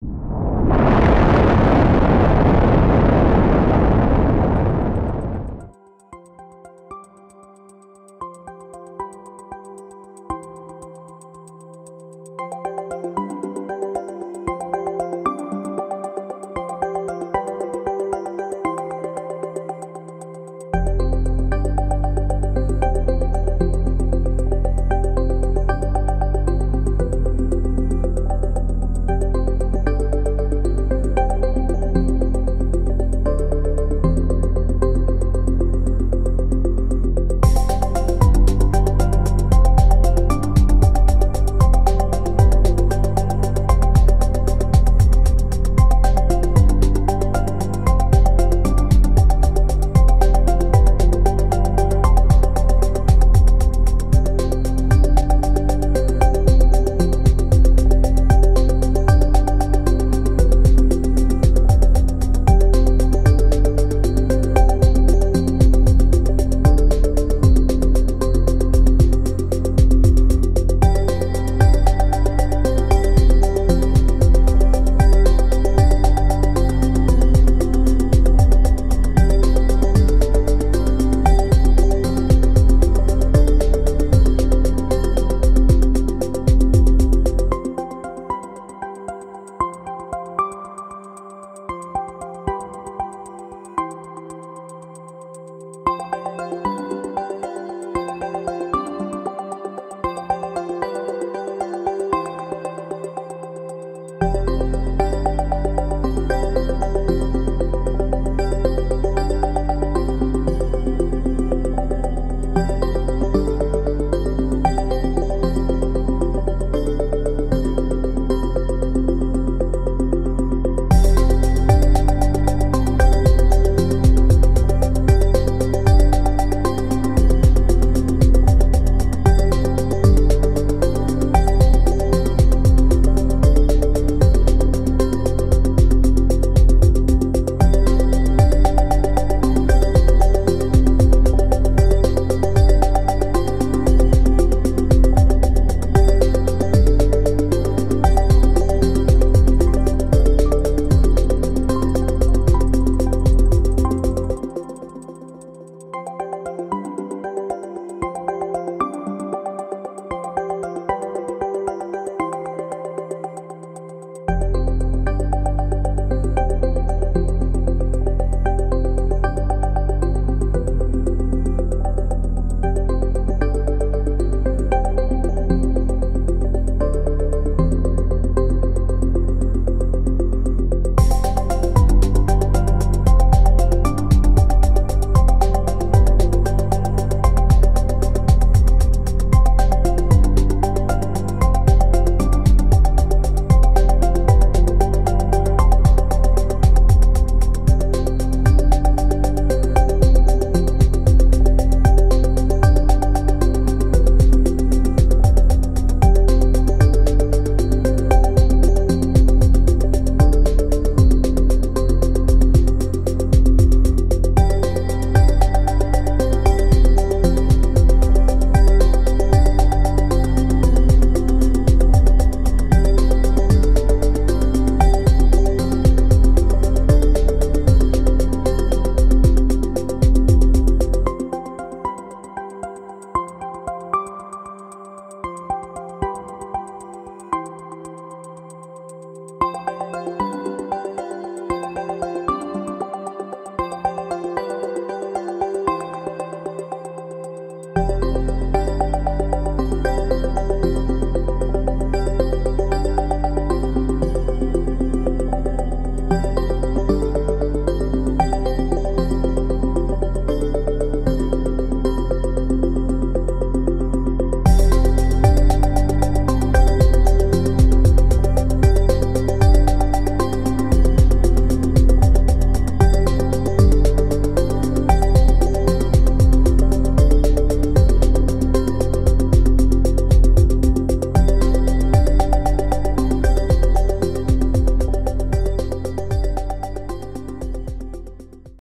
you